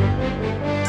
Música